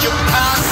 you pass.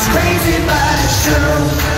That she wasn't the only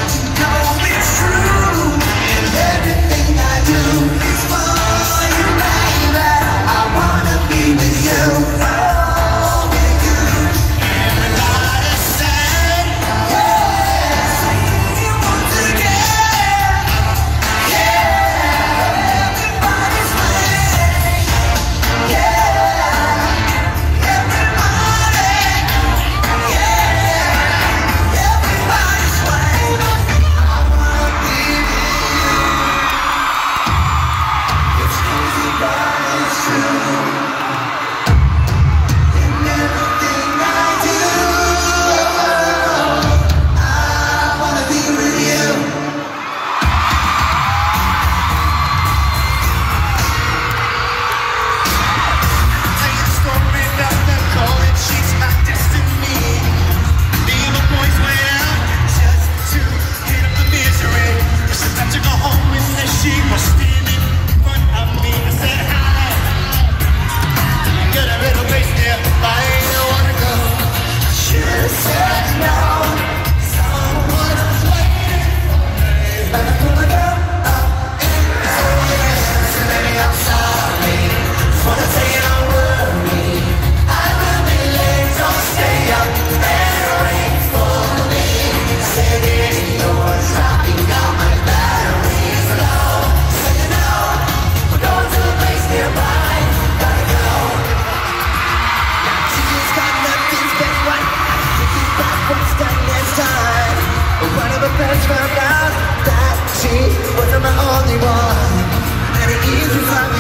one.